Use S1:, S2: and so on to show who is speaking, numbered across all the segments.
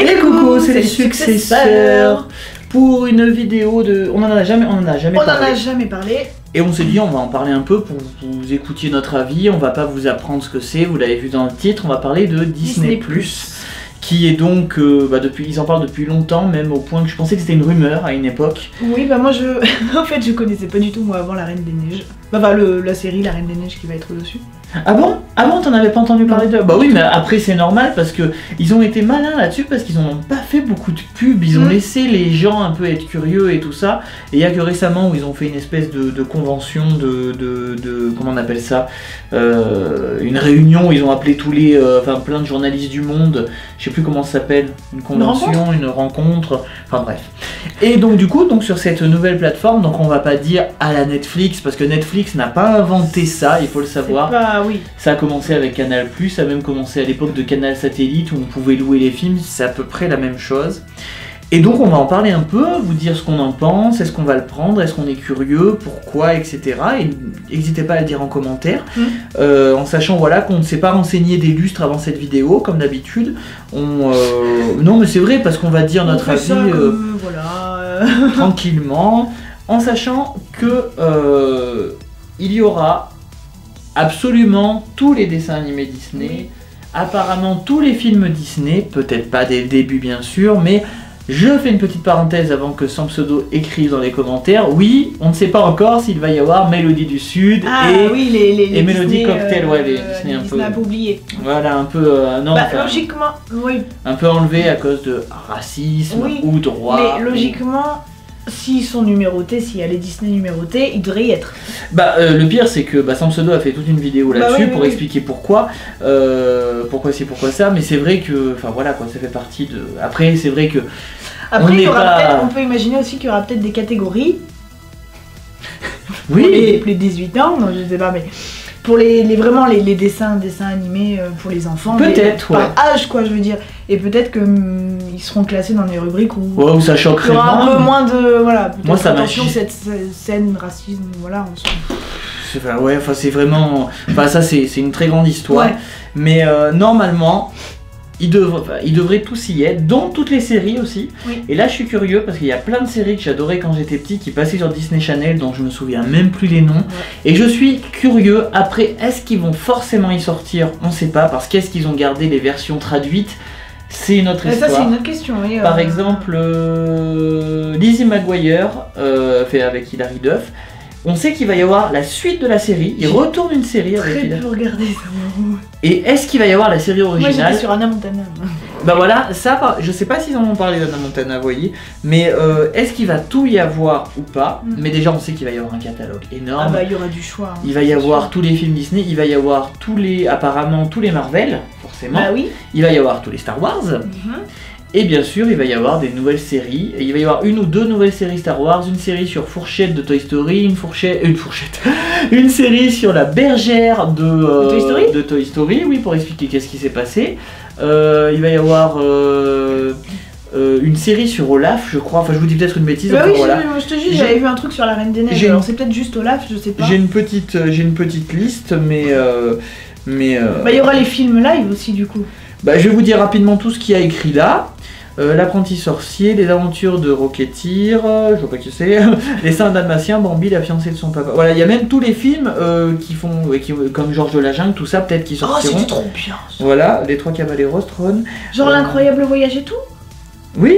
S1: Et coucou, c'est les successeurs pour une vidéo de. On en a jamais, on en a jamais
S2: On n'en
S1: parlé.
S2: a jamais parlé.
S1: Et on s'est dit, on va en parler un peu pour que vous écoutiez notre avis. On va pas vous apprendre ce que c'est. Vous l'avez vu dans le titre. On va parler de Disney,
S2: Plus.
S1: qui est donc, euh, bah, depuis, ils en parlent depuis longtemps, même au point que je pensais que c'était une rumeur à une époque.
S2: Oui, bah moi je. en fait, je connaissais pas du tout moi avant La Reine des Neiges. Bah, bah le- la série La Reine des Neiges qui va être dessus.
S1: Ah bon? Ah bon, t'en avais pas entendu parler de Bah oui, mais après c'est normal parce que ils ont été malins là-dessus parce qu'ils en ont pas fait beaucoup de pubs. Ils ont
S2: Mm.
S1: laissé les gens un peu être curieux et tout ça. Et il y a que récemment où ils ont fait une espèce de, de convention de, de, de- comment on appelle ça? Euh, Une réunion. où Ils ont appelé tous les, euh, enfin plein de journalistes du monde. Je sais plus comment ça s'appelle. Une convention, une rencontre. Enfin bref. Et donc du coup, donc sur cette nouvelle plateforme, donc on va pas dire à la Netflix parce que Netflix n'a pas inventé ça. Il faut le savoir.
S2: Oui.
S1: Ça a commencé avec Canal+, ça a même commencé à l'époque de Canal Satellite où on pouvait louer les films, c'est à peu près la même chose. Et donc on va en parler un peu, vous dire ce qu'on en pense, est-ce qu'on va le prendre, est-ce qu'on est curieux, pourquoi, etc. Et n'hésitez pas à le dire en commentaire,
S2: Mm.
S1: Euh, en sachant voilà qu'on ne s'est pas renseigné des lustres avant cette vidéo, comme d'habitude. On, euh, Non mais c'est vrai parce qu'on va dire
S2: On
S1: notre avis euh,
S2: voilà.
S1: tranquillement, en sachant que il y aura absolument tous les dessins animés Disney,
S2: Oui.
S1: apparemment tous les films Disney, peut-être pas dès le début bien sûr, mais je fais une petite parenthèse avant que Sans Pseudo écrive dans les commentaires. Oui, on ne sait pas encore s'il va y avoir Mélodie du Sud
S2: Ah
S1: et
S2: oui, les, les, les
S1: et Mélodie Cocktail,
S2: euh,
S1: ouais, les Disney un peu-
S2: Disney un peu oubliés.
S1: voilà un peu euh, non,
S2: bah,
S1: enfin,
S2: logiquement, oui.
S1: un peu enlevé à cause de racisme
S2: Oui,
S1: ou droit.
S2: mais logiquement, s'ils sont numérotés, s'il y a les Disney numérotés, ils devraient y être.
S1: Bah euh, le pire c'est que bah, Sam Pseudo a fait toute une vidéo
S2: Bah
S1: là-dessus
S2: oui, oui,
S1: pour
S2: oui.
S1: expliquer pourquoi, euh, pourquoi c'est pourquoi ça, mais c'est vrai que, enfin voilà quoi, ça fait partie de. Après c'est vrai que
S2: Après,
S1: On
S2: il y
S1: n'est
S2: aura
S1: pas-
S2: peut-être- on peut imaginer aussi qu'il y aura peut-être des catégories pour les
S1: oui,
S2: plus de 18 ans, non, je sais pas, mais pour les, les- vraiment les, les dessins, dessins animés euh, pour les enfants.
S1: Peut-être,
S2: les-
S1: ouais.
S2: Par âge, quoi, je veux dire. Et peut-être que hum, ils seront classés dans des rubriques où
S1: ouais, où ça
S2: il
S1: choquerait
S2: y aura un peu
S1: moins.
S2: de. Voilà,
S1: Moi, ça
S2: attention, cette cette scène, racisme, voilà, on
S1: Enfin, ouais, enfin c'est vraiment, enfin ça c'est c'est une très grande histoire,
S2: Ouais.
S1: mais euh, normalement. Ils devraient, enfin, ils devraient tous y être, dont toutes les séries aussi.
S2: Oui.
S1: Et là, je suis curieux parce qu'il y a plein de séries que j'adorais quand j'étais petit qui passaient sur Disney Channel, dont je me souviens même plus les noms. Et je suis curieux, après, est-ce qu'ils vont forcément y sortir? On sait pas, parce qu'est-ce qu'ils ont gardé les versions traduites? C'est une autre
S2: Mais ça,
S1: histoire.
S2: c'est une autre question. oui,
S1: Par
S2: euh,
S1: exemple, euh, Lizzie McGuire, euh, fait avec Hilary Duff. On sait qu'il va y avoir la suite de la série. Il retourne une série avec
S2: Très ça. moi.
S1: Et est-ce qu'il va y avoir la série
S2: Moi,
S1: originale
S2: j'étais sur Anna Montana.
S1: Bah voilà, ça, je sais pas s'ils en ont parlé d'Anna Montana, vous voyez, mais euh, est-ce qu'il va tout y avoir ou pas
S2: Mm.
S1: Mais déjà, on sait qu'il va y avoir un catalogue énorme.
S2: Ah bah, il y aura du choix. hein,
S1: Il va y avoir
S2: sûr.
S1: tous les films Disney, il va y avoir tous les, apparemment tous les Marvel, forcément.
S2: Bah oui.
S1: Il va y avoir tous les Star Wars.
S2: Mhm.
S1: Et bien sûr, il va y avoir des nouvelles séries. Et il va y avoir une ou deux nouvelles séries Star Wars, une série sur Fourchette de Toy Story, une fourchette, une fourchette, une série sur la bergère de, euh,
S2: Toy Story
S1: de Toy Story, oui, pour expliquer qu'est-ce qui s'est passé. Euh, il va y avoir euh, une série sur Olaf, je crois. Enfin, je vous dis peut-être une bêtise.
S2: Bah oui, je, je te
S1: J'ai-
S2: j'avais vu un truc sur la Reine des Neiges.
S1: J'ai
S2: Alors c'est peut-être juste Olaf, je sais pas.
S1: J'ai une petite, j'ai une petite liste, mais euh, mais.
S2: Bah il y aura les films live aussi du coup.
S1: Bah, je vais vous dire rapidement tout ce qu'il y a écrit là. Euh, L'apprenti sorcier, les aventures de Rocketeer, euh, je vois pas qui c'est, les saints dalmatiens, Bambi, la fiancée de son papa. Voilà, il y a même tous les films euh, qui font, ouais, qui- comme Georges de la Jungle, tout ça, peut-être qui
S2: Oh
S1: sortiront.
S2: c'était trop bien. ça.
S1: voilà, les trois caballeros, Tron.
S2: Genre l'incroyable voyage et tout?
S1: Oui,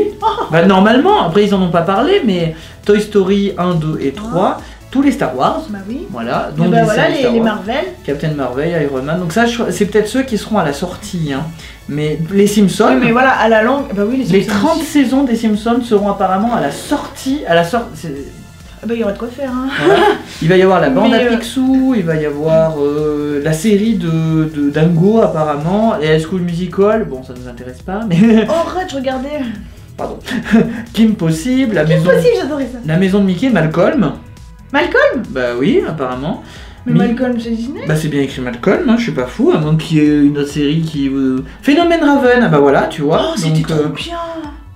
S1: bah, normalement, après ils en ont pas parlé, mais Toy Story 1, 2 et 3, tous les Star Wars.
S2: Bah oui.
S1: Voilà,
S2: Et
S1: donc
S2: bah
S1: les
S2: voilà les,
S1: Star
S2: les
S1: Wars.
S2: Marvel.
S1: Captain Marvel, Iron Man. Donc ça, c'est peut-être ceux qui seront à la sortie. hein. Mais les Simpsons,
S2: Oui, mais voilà à la longue. Bah oui les,
S1: Les
S2: Simpsons
S1: 30
S2: aussi.
S1: saisons des Simpsons seront apparemment à la sortie. À la sortie.
S2: Ah bah il y aura de quoi faire. Hein.
S1: Il va y avoir la bande à
S2: euh,
S1: Picsou, il va y avoir euh, la série de, de Dango apparemment, et High School Musical, bon ça nous intéresse pas, mais
S2: Oh je regardais.
S1: pardon. Kim Possible, la maison,
S2: possible, j'adorais ça.
S1: la maison de Mickey, Malcolm.
S2: Malcolm?
S1: Bah oui, apparemment.
S2: Mais Malcolm c'est Disney
S1: Bah c'est bien écrit Malcolm, hein, je suis pas fou, à moins qu'il y ait une autre série qui... euh, Phénomène Raven, ah bah voilà, tu vois.
S2: Oh c'était trop
S1: euh,
S2: bien.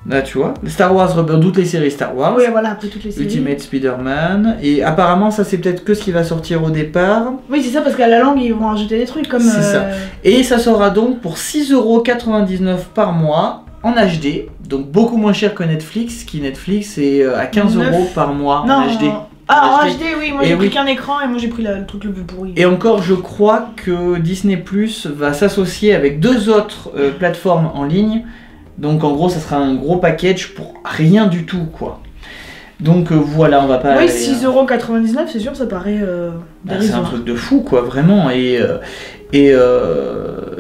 S1: là tu vois. Star Wars, Rubber, toutes les séries Star Wars.
S2: Oui voilà après toutes les séries.
S1: Ultimate Spider-Man. Et apparemment, ça c'est peut-être que ce qui va sortir au départ.
S2: Oui c'est ça parce qu'à la langue ils vont rajouter des trucs comme.
S1: C'est ça.
S2: euh,
S1: Et ça sera donc pour 6,99€ par mois. en HD, donc beaucoup moins cher que Netflix, qui Netflix est euh, à 15
S2: Neuf.
S1: euros par mois
S2: Non,
S1: en HD.
S2: Ah, en
S1: HD.
S2: HD, oui, moi j'ai
S1: oui.
S2: pris qu'un écran et moi j'ai pris la- le truc le plus pourri.
S1: Et encore, je crois que Disney Plus va s'associer avec deux autres euh, plateformes en ligne. Donc en gros, ça sera un gros package pour rien du tout, quoi. Donc euh, voilà, on va pas.
S2: oui,
S1: aller, euh,
S2: 6,99€, c'est sûr, ça paraît euh,
S1: bah, c'est un truc de fou, quoi, vraiment. Et, et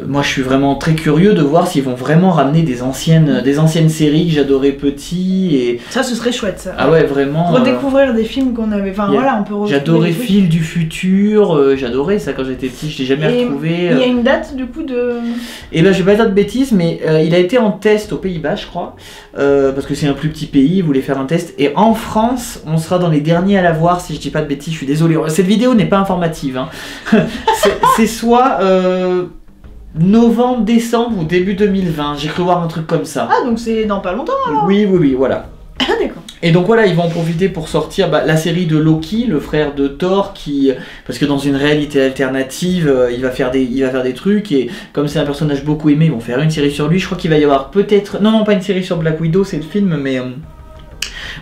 S1: moi, je suis vraiment très curieux de voir s'ils vont vraiment ramener des anciennes, des anciennes séries que j'adorais petit. Et
S2: Ça, ce serait chouette, ça.
S1: ah ouais, vraiment. euh,
S2: Redécouvrir des films qu'on avait. Enfin
S1: a-
S2: voilà, on peut
S1: J'adorais. Fil du futur, euh, j'adorais ça quand j'étais petit, je l'ai jamais
S2: Et
S1: retrouvé.
S2: Il y a
S1: euh.
S2: une date du coup de.
S1: Et ben je vais pas dire de bêtises, mais il a été en test aux Pays-Bas, je crois, parce que c'est un plus petit pays, il voulait faire un test. Et en France, on sera dans les derniers à l'avoir, si je dis pas de bêtises, je suis désolé. Cette vidéo n'est pas informative. hein. C'est- c'est soit euh, novembre, décembre ou début 2020. J'ai cru voir un truc comme ça.
S2: Ah, donc c'est dans pas longtemps
S1: Oui, oui, oui, voilà.
S2: Ah, d'accord.
S1: Et donc voilà, ils vont en profiter pour sortir bah, la série de Loki, le frère de Thor, qui parce que dans une réalité alternative, euh, il va faire des il va faire des trucs et comme c'est un personnage beaucoup aimé, ils vont faire une série sur lui. Je crois qu'il va y avoir peut-être non non pas une série sur Black Widow, c'est le film, mais euh,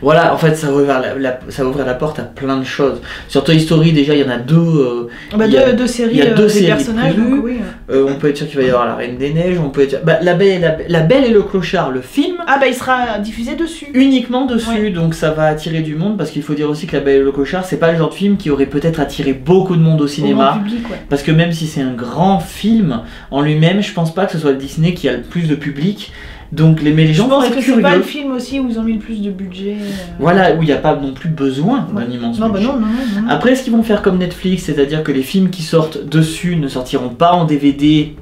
S1: voilà, en fait, ça va, ouvrir la, la- ça porte à plein de choses. Sur Toy Story, déjà, il y en a deux. euh,
S2: Bah,
S1: Il y a-
S2: deux, séries,
S1: il y a deux
S2: des
S1: séries
S2: personnages,
S1: prévues.
S2: donc oui.
S1: euh, on peut être sûr qu'il va y avoir La Reine des Neiges. On peut être bah, la, Belle et la, la Belle et le Clochard, le film.
S2: Ah, bah il sera diffusé dessus.
S1: uniquement dessus,
S2: Ouais.
S1: donc ça va attirer du monde parce qu'il faut dire aussi que La Belle et le Clochard, c'est pas le genre de film qui aurait peut-être attiré beaucoup de monde au cinéma.
S2: public, ouais.
S1: Parce que même si c'est un grand film en lui-même, je pense pas que ce soit le Disney qui a le plus de public. Donc les, mais les gens vont être
S2: que c'est pas le film aussi où ils ont mis le plus de budget. euh.
S1: Voilà, où il n'y a pas non plus besoin d'un
S2: Ouais.
S1: immense
S2: Non, bah
S1: budget.
S2: non, non, non. non.
S1: Après, ce qu'ils vont faire comme Netflix, c'est-à-dire que les films qui sortent dessus ne sortiront pas en DVD,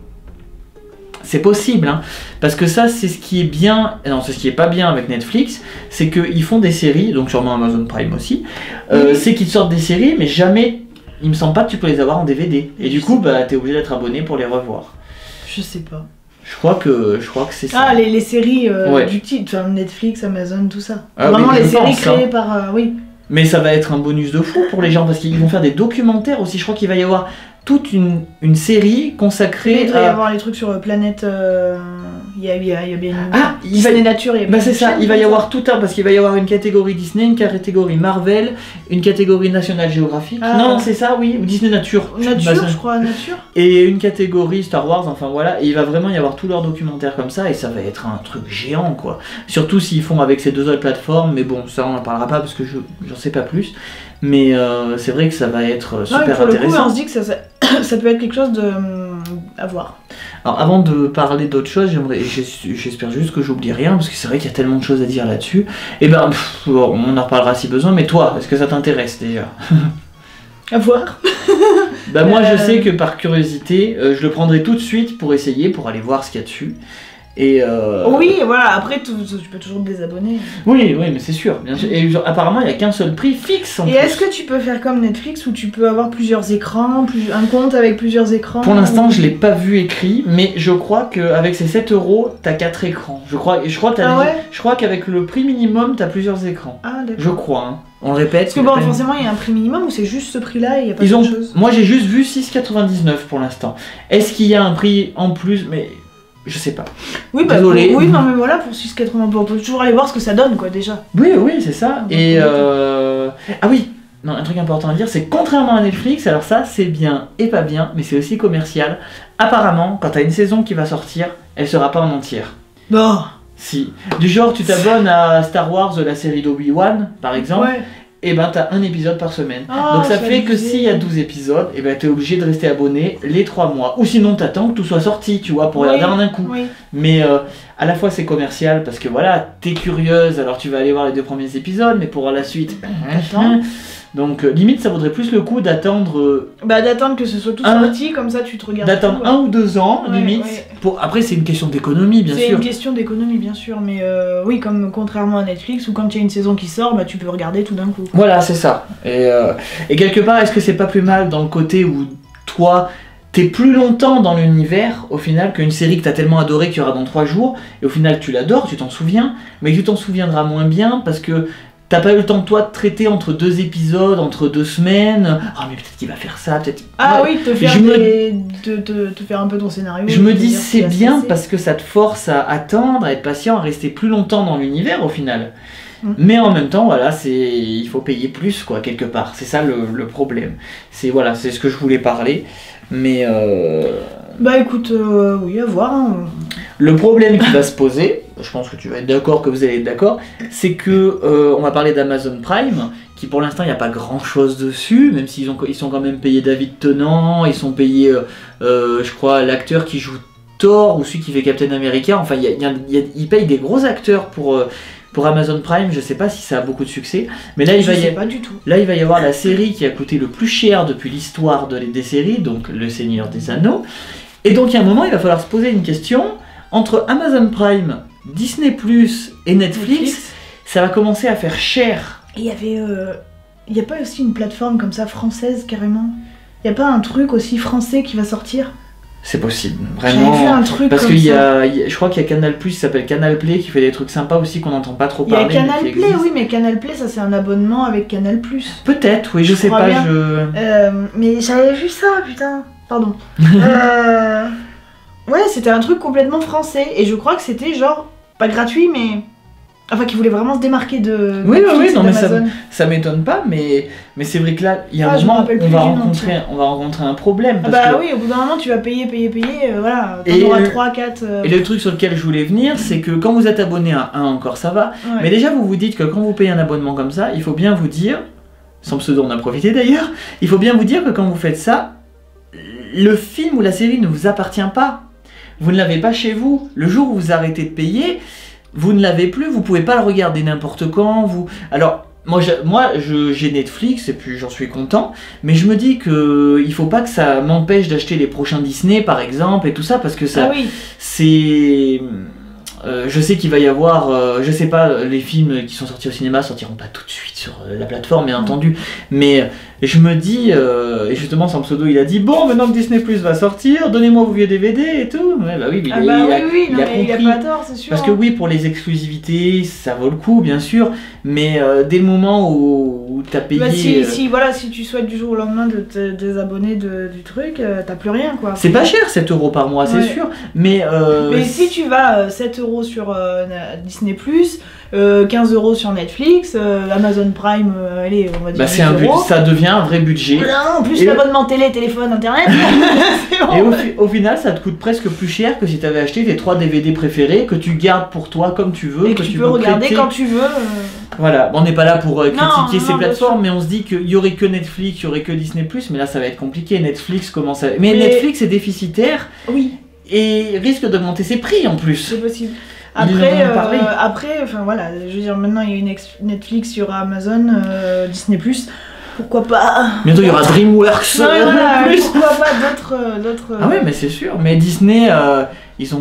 S1: c'est possible, hein, parce que ça, c'est ce qui est bien, non, c'est ce qui est pas bien avec Netflix, c'est qu'ils font des séries, donc sûrement Amazon Prime aussi, euh,
S2: Oui.
S1: c'est qu'ils sortent des séries, mais jamais, il me semble pas que tu peux les avoir en DVD, et du coup, bah, t'es obligé d'être abonné pour les revoir.
S2: Je sais pas.
S1: Je crois que, je crois que c'est ça.
S2: Ah, les, les séries euh,
S1: Ouais.
S2: du titre, enfin, Netflix, Amazon, tout ça.
S1: Ah
S2: Vraiment les séries
S1: pense, hein.
S2: créées par. euh, oui.
S1: Mais ça va être un bonus de fou pour les gens parce qu'ils vont faire des documentaires aussi. Je crois qu'il va y avoir toute une, une série
S2: Mais
S1: consacrée
S2: il doit y
S1: à.
S2: avoir les trucs sur euh, Planète. euh, Il y, a, il y a- il y a bien une.
S1: Ah, il
S2: Disney
S1: va-
S2: Nature, il y a
S1: Bah c'est ça, il va y avoir tout un parce qu'il va y avoir une catégorie Disney, une catégorie Marvel, une catégorie National Geographic.
S2: Ah.
S1: Non, c'est ça, oui, ou Disney Nature.
S2: Nature, je crois, Nature.
S1: Et une catégorie Star Wars, enfin voilà, et il va vraiment y avoir tous leurs documentaires comme ça, et ça va être un truc géant quoi. Surtout s'ils font avec ces deux autres plateformes, mais bon, ça on en parlera pas parce que je j'en sais pas plus. Mais euh, c'est vrai que ça va être euh,
S2: Non,
S1: super
S2: le coup,
S1: intéressant.
S2: on se dit que ça, ça, ça peut être quelque chose de. hum, à voir.
S1: Alors avant de parler d'autre chose, j'aimerais, j'es- j'espère juste que j'oublie rien, parce que c'est vrai qu'il y a tellement de choses à dire là-dessus. Et ben, pff, bon, on en reparlera si besoin, mais toi, est-ce que ça t'intéresse déjà?
S2: À voir.
S1: Bah moi je
S2: Euh.
S1: sais que par curiosité, euh, je le prendrai tout de suite pour essayer, pour aller voir ce qu'il y a dessus. Et euh,
S2: Oui, voilà, après, tu, tu peux toujours te désabonner.
S1: oui, oui, mais c'est sûr, bien sûr. Et genre, apparemment il n'y a qu'un seul prix fixe en
S2: Et est-ce que tu peux faire comme Netflix où tu peux avoir plusieurs écrans, plus, un compte avec plusieurs écrans?
S1: Pour l'instant,
S2: ou-
S1: je l'ai pas vu écrit, mais je crois qu'avec ces 7 euros, t'as 4 écrans. Je crois, je crois, que t'as
S2: Ah
S1: des-
S2: ouais?
S1: je crois qu'avec le prix minimum, t'as plusieurs écrans.
S2: Ah, d'accord.
S1: Je crois. hein. On le répète.
S2: Parce que bon, forcément, il y a un prix minimum ou c'est juste ce prix-là et il n'y a pas
S1: Ils ont...
S2: d'autre chose
S1: Moi j'ai juste vu 6,99 pour l'instant. Est-ce qu'il y a un prix en plus? Mais je sais pas.
S2: Oui, bah,
S1: Désolé.
S2: oui, non, mais voilà, pour 6,80, on peut toujours aller voir ce que ça donne, quoi, déjà.
S1: Oui, oui, c'est ça. Et euh... ah oui, non, un truc important à dire, c'est contrairement à Netflix, alors ça c'est bien et pas bien, mais c'est aussi commercial. Apparemment, quand t'as une saison qui va sortir, elle sera pas en entière.
S2: Bon,
S1: Si. Du genre, tu t'abonnes à Star Wars, la série d'Obi-Wan, par exemple,
S2: ouais.
S1: Et ben t'as un épisode par semaine.
S2: Ah,
S1: Donc ça fait que s'il y a 12 épisodes, et ben t'es obligé de rester abonné les 3 mois. Ou sinon t'attends que tout soit sorti, tu vois, pour
S2: Oui.
S1: regarder en un coup.
S2: Oui.
S1: Mais euh, à la fois c'est commercial parce que voilà, t'es curieuse, alors tu vas aller voir les deux premiers épisodes, mais pour voir la suite,
S2: T'attends.
S1: donc euh, limite ça vaudrait plus le coup d'attendre euh,
S2: Bah, d'attendre que ce soit tout
S1: Un-
S2: sorti, comme ça tu te regardes.
S1: d'attendre
S2: tout,
S1: un ou deux ans
S2: Ouais,
S1: limite.
S2: ouais.
S1: Pour après c'est une question d'économie bien
S2: C'est
S1: sûr.
S2: une question d'économie, bien sûr, mais euh, oui, comme contrairement à Netflix, où quand il y a une saison qui sort, bah, tu peux regarder tout d'un coup.
S1: Voilà c'est ça. Et, euh, et quelque part est-ce que c'est pas plus mal dans le côté où toi T'es plus longtemps dans l'univers au final qu'une série que t'as tellement adorée qu'il y aura dans trois jours, et au final tu l'adores, tu t'en souviens, mais tu t'en souviendras moins bien parce que T'as pas eu le temps, toi, de traiter entre deux épisodes, entre deux semaines? Ah, mais peut-être qu'il va faire ça, peut-être.
S2: Ah
S1: Ouais.
S2: oui, te faire,
S1: Je me-
S2: des- te, te- te faire un peu ton scénario.
S1: Je me dis c'est bien
S2: passer.
S1: parce que ça te force à attendre, à être patient, à rester plus longtemps dans l'univers au final.
S2: Mm.
S1: Mais en même temps, voilà, c'est il faut payer plus quoi quelque part. C'est ça le, le problème. C'est voilà, c'est ce que je voulais parler. Mais euh,
S2: Bah écoute, euh, oui, à voir. hein.
S1: le problème qui va se poser, je pense que tu vas être d'accord, que vous allez être d'accord, c'est que euh, on va parler d'Amazon Prime, qui pour l'instant il n'y a pas grand chose dessus, même s'ils ont ils sont quand même payés David Tennant, ils sont payés, euh, euh, je crois, l'acteur qui joue Thor ou celui qui fait Captain America. Enfin, il y a- il y a- il y a- ils payent des gros acteurs pour euh, pour Amazon Prime. Je sais pas si ça a beaucoup de succès, mais là il va y
S2: pas du tout.
S1: Là, il va y avoir la série qui a coûté le plus cher depuis l'histoire de- des séries, donc Le Seigneur des Anneaux. Et donc, il y a un moment, il va falloir se poser une question. Entre Amazon Prime, Disney Plus et Netflix, ça va commencer à faire cher.
S2: Il y avait. euh, Il y a pas aussi une plateforme comme ça française carrément? Il y a pas un truc aussi français qui va sortir?
S1: C'est possible,
S2: J'avais vu
S1: vraiment.
S2: un truc
S1: Parce qu'il y y a- je crois qu'il y a Canal Plus, qui s'appelle Canal Play, qui fait des trucs sympas aussi qu'on n'entend pas trop
S2: Il y a
S1: parler. mais
S2: Canal Play, oui, mais Canal Play, ça c'est un abonnement avec Canal Plus.
S1: Peut-être, oui, je,
S2: Je
S1: sais pas. Je...
S2: Euh, mais j'avais vu ça, putain. Pardon. Euh, Ouais, c'était un truc complètement français. Et je crois que c'était genre, pas gratuit, mais. Enfin, qui voulait vraiment se démarquer de.
S1: Oui, oui, oui, non, mais ça-. Ça m'étonne pas, mais, mais c'est vrai que là, il y a
S2: Ah,
S1: un
S2: me
S1: moment, on va,
S2: nom,
S1: rencontrer, on va rencontrer un problème.
S2: Ah bah
S1: que-
S2: oui, au bout d'un moment, tu vas payer, payer, payer. euh, voilà, t'en auras
S1: le-
S2: 3, 4.
S1: Et le truc sur lequel je voulais venir, c'est que quand vous êtes abonné à un encore, ça va. Mais déjà, vous vous dites que quand vous payez un abonnement comme ça, il faut bien vous dire, sans pseudo, on a profité d'ailleurs, il faut bien vous dire que quand vous faites ça, le film ou la série ne vous appartient pas. Vous ne l'avez pas chez vous. Le jour où vous arrêtez de payer, vous ne l'avez plus, vous pouvez pas le regarder n'importe quand. Vous... Alors, moi, je- moi j'ai Netflix et puis j'en suis content, mais je me dis que il faut pas que ça m'empêche d'acheter les prochains Disney par exemple et tout ça parce que ça,
S2: Ah oui,
S1: c'est. euh, je sais qu'il va y avoir, euh, je sais pas, les films qui sont sortis au cinéma sortiront pas tout de suite sur euh, la plateforme, bien
S2: Mm.
S1: entendu, mais je me dis, euh, et justement, sans pseudo, il a dit Bon, maintenant que Disney Plus va sortir, donnez-moi vos vieux DVD et tout. Ouais, bah oui, mais
S2: ah
S1: il,
S2: bah
S1: il
S2: oui,
S1: a,
S2: oui,
S1: il
S2: non,
S1: a
S2: mais il a
S1: compris.
S2: pas tort, c'est sûr.
S1: Parce que oui, pour les exclusivités, ça vaut le coup, bien sûr, mais euh, dès le moment où, où t'as payé.
S2: Bah, si,
S1: euh,
S2: si, voilà, si tu souhaites du jour au lendemain de te désabonner de, du truc, t'as plus rien quoi.
S1: C'est pas cher 7 euros par mois, c'est sûr, mais. euh,
S2: Mais si tu vas euh, 7 euros sur Disney, euh, 15 euros sur Netflix, euh, Amazon Prime, euh, allez, on va dire
S1: bah, c'est un
S2: 8
S1: but-
S2: euros.
S1: ça devient un vrai budget.
S2: Voilà, en plus l'abonnement télé, téléphone, internet,
S1: Et au, fi- au final, ça te coûte presque plus cher que si tu avais acheté tes 3 DVD préférés que tu gardes pour toi comme tu veux,
S2: Et que tu peux regarder
S1: prêter.
S2: quand tu veux. euh,
S1: Voilà, on n'est pas là pour euh,
S2: Non,
S1: critiquer
S2: non,
S1: ces
S2: non,
S1: plateformes, mais on se dit qu'il y aurait que Netflix, il y aurait que Disney+, mais là ça va être compliqué. Netflix commence à... Mais,
S2: Mais-
S1: Netflix est déficitaire
S2: Oui,
S1: et risque d'augmenter ses prix en plus.
S2: c'est possible. Après, euh, après, enfin voilà, je veux dire, maintenant il y a une Netflix sur Amazon, euh, Disney+, pourquoi pas?
S1: Bientôt il y aura DreamWorks
S2: Non, mais voilà,
S1: plus.
S2: pourquoi pas d'autres... euh, d'autres,
S1: Ah ouais, mais c'est sûr. Mais Disney, euh, ils sont,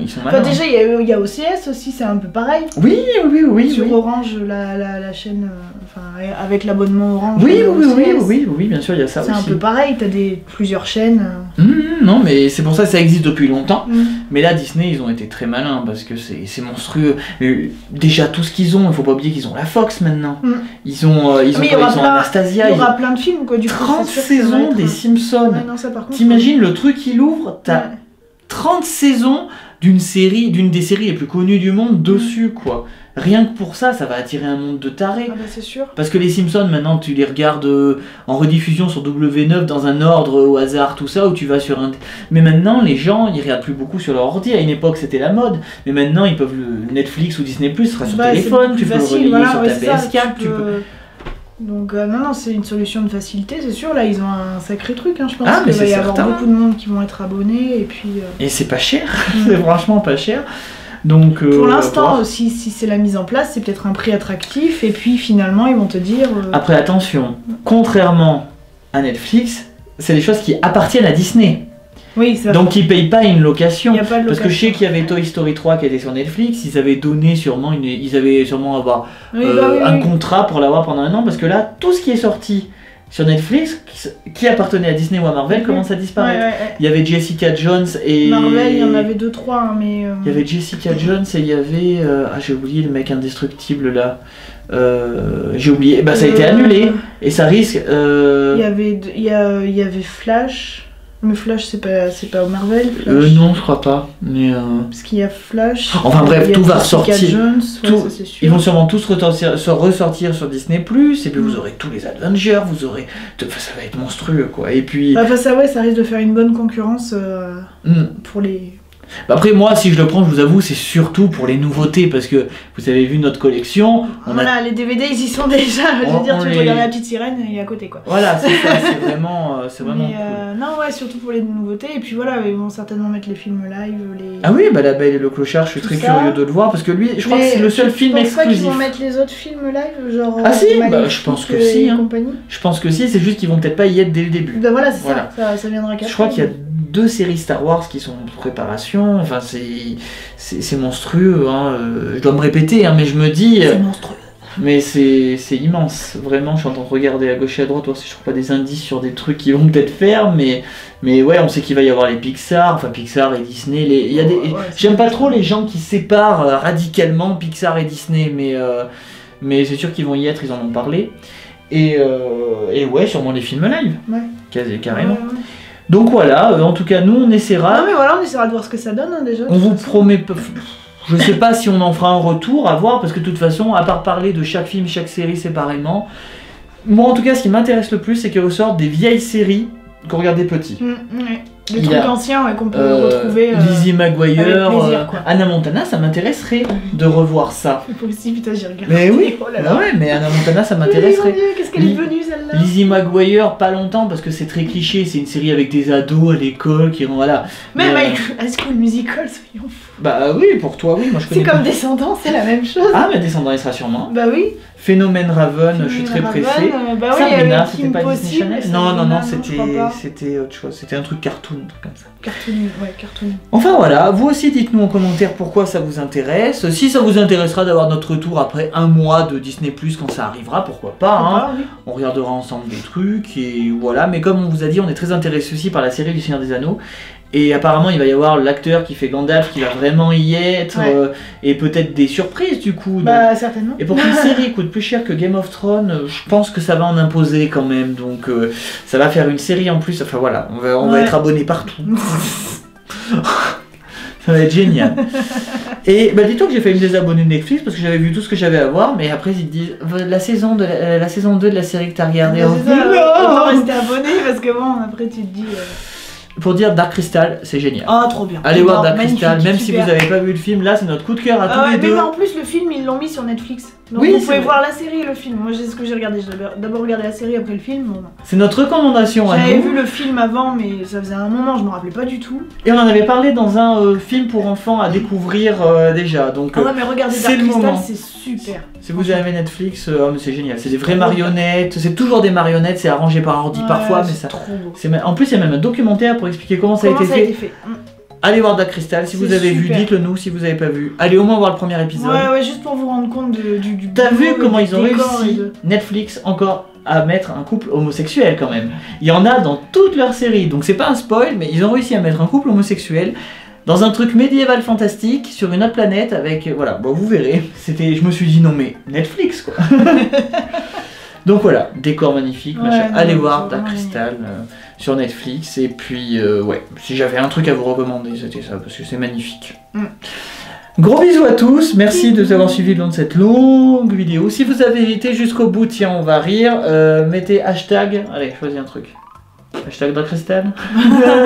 S1: ils sont
S2: Enfin,
S1: malins.
S2: déjà, il y, a, il y a OCS aussi, c'est un peu pareil.
S1: Oui, oui, oui,
S2: sur
S1: oui.
S2: Orange, la, la, la chaîne, euh, enfin, avec l'abonnement Orange.
S1: Oui,
S2: il a
S1: oui, oui,
S2: OCS.
S1: oui, oui, bien sûr, il y a ça
S2: C'est un
S1: aussi.
S2: peu pareil, t'as des, plusieurs chaînes. euh.
S1: Mmh, non, mais c'est pour ça que ça existe depuis longtemps.
S2: Mm.
S1: Mais là, Disney, ils ont été très malins parce que c'est monstrueux. Euh, déjà, tout ce qu'ils ont, il faut pas oublier qu'ils ont la Fox maintenant. Ils ont, euh, ils ont,
S2: Mais il
S1: quoi, ils ont
S2: plein-
S1: Anastasia,
S2: Il y aura plein de films, quoi, du coup.
S1: 30
S2: c'est sûr que ça va
S1: saisons des Simpsons.
S2: Ouais,
S1: T'imagines le truc qu'il ouvre T'as
S2: Ouais.
S1: 30 saisons d'une série, d'une des séries les plus connues du monde dessus, quoi. Rien que pour ça, ça va attirer un monde de tarés.
S2: Ah bah, c'est sûr.
S1: Parce que les Simpsons, maintenant, tu les regardes euh, en rediffusion sur W9 dans un ordre euh, au hasard, tout ça, où tu vas sur un. Mais maintenant, les gens, ils regardent plus beaucoup sur leur ordi. À une époque, c'était la mode. Mais maintenant, ils peuvent le Netflix ou Disney Plus sera sur
S2: Bah,
S1: téléphone. Tu
S2: plus
S1: peux
S2: facile,
S1: le relier
S2: voilà,
S1: sur
S2: ouais,
S1: ta
S2: c'est ça,
S1: PS4.
S2: tu
S1: Tu peux...
S2: Donc, euh, non, non, c'est une solution de facilité, c'est sûr. Là, ils ont un sacré truc, hein, je pense.
S1: Ah, mais
S2: qu'il va y avoir beaucoup de monde qui vont être abonnés. Et puis, euh,
S1: Et c'est pas cher.
S2: Mm.
S1: c'est franchement pas cher. Donc. euh,
S2: pour l'instant, si, si c'est la mise en place, c'est peut-être un prix attractif. Et puis, finalement, ils vont te dire.
S1: Après, attention. Contrairement à Netflix, c'est des choses qui appartiennent à Disney.
S2: Oui, ça
S1: Donc, ils payent pas une location.
S2: il y a pas de
S1: Parce que je sais qu'il y avait Toy Story 3 qui était sur Netflix, ils avaient donné sûrement une, ils avaient sûrement avoir
S2: Oui,
S1: euh,
S2: bah oui,
S1: un contrat pour l'avoir pendant un an parce que là tout ce qui est sorti sur Netflix, qui, appartenait à Disney ou à Marvel,
S2: Mhm.
S1: commence à disparaître.
S2: ouais, ouais.
S1: Il y avait Jessica Jones et.
S2: Marvel, il y en avait deux, trois, hein, mais. euh,
S1: Il y avait Jessica Jones et il y avait. euh, Ah, j'ai oublié le mec indestructible là. Euh, j'ai oublié. Bah, ça a été
S2: euh,
S1: annulé. Et ça risque. euh,
S2: Il y avait, il y, a- il y avait Flash. Mais Flash, c'est pas, c'est pas au Marvel.
S1: Euh, non, je crois pas. Mais. euh,
S2: Parce qu'il y a Flash.
S1: Enfin, bref, tout va ressortir.
S2: Jones, ouais,
S1: Tout-
S2: ça.
S1: Ils vont sûrement tous ressortir, se ressortir sur Disney et puis vous
S2: Mm.
S1: aurez tous les Avengers, vous aurez. Enfin, ça va être monstrueux quoi. Et puis.
S2: Bah, Enfin, ça, ouais, ça risque de faire une bonne concurrence euh,
S1: hmm.
S2: pour les.
S1: Bah, Après, moi, si je le prends, je vous avoue, c'est surtout pour les nouveautés parce que vous avez vu notre collection. On a
S2: Voilà, les DVD, ils y sont déjà. Je veux dire, tu
S1: les-
S2: regarder la petite sirène, il est à côté, quoi.
S1: Voilà, c'est ça, c'est vraiment, euh, c'est vraiment
S2: Mais,
S1: cool.
S2: euh, non, ouais, surtout pour les nouveautés. Et puis voilà, ils vont certainement mettre les films live. Les...
S1: Ah oui, bah La Belle et le Clochard, je suis
S2: Tout
S1: très
S2: ça.
S1: curieux de le voir parce que lui, je crois
S2: Mais
S1: que c'est le seul film
S2: penses pas qu'ils
S1: exclusif.
S2: vont mettre les autres films live, genre.
S1: Ah
S2: euh,
S1: si, bah,
S2: Maléfique
S1: je pense que si, hein. Je pense que si, c'est juste qu'ils vont peut-être pas y être dès le début.
S2: Bah voilà, c'est
S1: Voilà.
S2: ça, ça, ça viendra.
S1: Je crois qu'il y a deux séries Star Wars qui sont en préparation. Enfin, c'est monstrueux. Hein. euh, Je dois me répéter, hein, mais je me dis. euh,
S2: C'est monstrueux.
S1: Mais c'est c'est immense. Vraiment, je suis en train de regarder à gauche et à droite voir si je trouve pas des indices sur des trucs qu'ils vont peut-être faire. Mais, mais ouais, on sait qu'il va y avoir les Pixar, enfin Pixar et Disney. Les, il y a des,
S2: Ouais, ouais, c'est
S1: J'aime pas trop les gens qui séparent euh, radicalement Pixar et Disney, mais, euh, mais c'est sûr qu'ils vont y être, ils en ont parlé. Et, euh, et ouais, sûrement les films live.
S2: Ouais.
S1: Quasi- carrément. Donc voilà, euh, en tout cas, nous on essaiera.
S2: Non, mais voilà, on essaiera de voir ce que ça donne hein, déjà.
S1: On vous
S2: façon.
S1: promet. Je sais pas si on en fera un retour, à voir, parce que de toute façon, à part parler de chaque film, chaque série séparément, moi en tout cas, ce qui m'intéresse le plus, c'est qu'il ressortent des vieilles séries qu'on regardait petit.
S2: Mm, ouais. Des
S1: Il y
S2: trucs
S1: a,
S2: anciens ouais, qu'on peut
S1: Euh,
S2: retrouver. euh,
S1: Lizzie McGuire,
S2: plaisir,
S1: euh. Anna Montana, ça m'intéresserait de revoir ça.
S2: C'est possible, putain, j'ai regardé.
S1: Mais oui,
S2: Oh là
S1: bah ouais, mais Anna Montana, ça m'intéresserait.
S2: Qu'est-ce qu'elle est devenue celle-là
S1: Lizzie McGuire, pas longtemps, parce que c'est très cliché, c'est une série avec des ados à l'école qui voilà.
S2: Même
S1: Mais,
S2: High School Musical, soyons fous.
S1: Bah oui, pour toi, oui, moi je
S2: C'est comme
S1: pas.
S2: Descendants, c'est la même chose.
S1: Ah, mais Descendant, il sera sûrement.
S2: Bah oui.
S1: Phénomène Raven, je suis très
S2: Raven,
S1: pressé.
S2: euh, Bah oui,
S1: Sabrina, c'était pas Disney. Channel Non, non, non, c'était autre chose, c'était un truc cartoon, un truc comme ça.
S2: Ouais, cartoon.
S1: Enfin voilà, vous aussi dites-nous en commentaire pourquoi ça vous intéresse. Si ça vous intéressera d'avoir notre retour après un mois de Disney Plus quand ça arrivera, pourquoi pas. hein.
S2: Ah, oui.
S1: On regardera ensemble des trucs et voilà. Mais comme on vous a dit, on est très intéressé aussi par la série du Seigneur des Anneaux. Et apparemment, il va y avoir l'acteur qui fait Gandalf qui va vraiment y être
S2: Ouais.
S1: euh, et peut-être des surprises du coup. donc-
S2: Bah certainement.
S1: Et pour qu'une série coûte plus cher que Game of Thrones, euh, je pense que ça va en imposer quand même. Donc euh, ça va faire une série en plus. Enfin voilà, on va, on va être abonné partout. Ça va être génial. Et bah dis-toi que j'ai failli me désabonner de Netflix parce que j'avais vu tout ce que j'avais à voir, mais après ils te disent euh, la saison, de la, euh, la saison 2 de la série que t'as regardée. En
S2: ça,
S1: film.
S2: Autant rester abonné parce que bon, après tu te dis. euh,
S1: Pour dire Dark Crystal, c'est génial.
S2: Ah, trop bien.
S1: Allez voir Dark Crystal, même si vous n'avez pas vu le film, là c'est notre coup de cœur à tous
S2: Ah ouais,
S1: les
S2: mais
S1: deux.
S2: en plus, le film, ils l'ont mis sur Netflix. Donc
S1: Oui,
S2: vous pouvez
S1: vrai.
S2: voir la série et le film. Moi, c'est ce que j'ai regardé. J'ai d'abord- regardé la série, après le film. Bon,
S1: C'est notre recommandation à
S2: J'avais vu le film avant, mais ça faisait un moment, je me rappelais pas du tout.
S1: Et on en avait parlé dans un euh, film pour enfants à découvrir euh, déjà. Donc
S2: Ah
S1: euh,
S2: ouais, mais regardez Dark Crystal, c'est super.
S1: si vous avez Netflix, euh, oh, mais c'est génial. C'est des vraies marionnettes. C'est toujours des marionnettes. C'est arrangé par ordi
S2: Ouais,
S1: parfois, mais
S2: c'est
S1: ça.
S2: trop beau.
S1: En plus, il y a même un documentaire pour expliquer comment ça a
S2: Comment
S1: été
S2: ça a
S1: fait.
S2: été fait Mm.
S1: Allez voir Dark Crystal si vous avez vu, dites-le nous si vous avez pas vu. Allez au moins voir le premier épisode.
S2: Ouais, ouais, juste pour vous rendre compte de- du, du
S1: T'as vu comment ils ont réussi
S2: de-
S1: Netflix encore à mettre un couple homosexuel quand même. Il y en a dans toute leur série, donc c'est pas un spoil, mais ils ont réussi à mettre un couple homosexuel dans un truc médiéval fantastique sur une autre planète avec voilà, bon vous verrez. C'était, je me suis dit non mais Netflix quoi. donc voilà, décor magnifique,
S2: Ouais,
S1: machin. Allez voir Dark Crystal euh, sur Netflix et puis euh, ouais, si j'avais un truc à vous recommander c'était ça parce que c'est magnifique.
S2: Mm.
S1: Gros bisous à tous, merci de nous avoir suivis le long de cette longue vidéo. Si vous avez été jusqu'au bout, tiens, on va rire. Euh, mettez hashtag. Allez, choisis un truc. Hashtag Dark Crystal.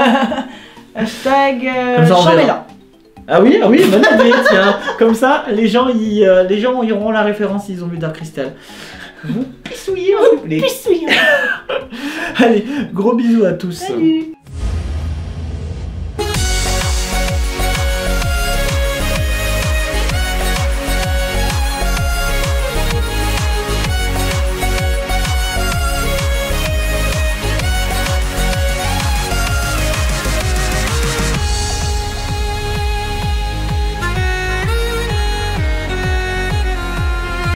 S2: Hashtag. Chambellan.
S1: Ah oui, ah oui, bonne idée, tiens. Comme ça, les gens, ils, euh, les gens auront la référence s'ils ont vu Dark Crystal. Vous pissouillez, s'il vous plaît.
S2: Pissouillon.
S1: Allez, gros bisous à tous.
S2: Salut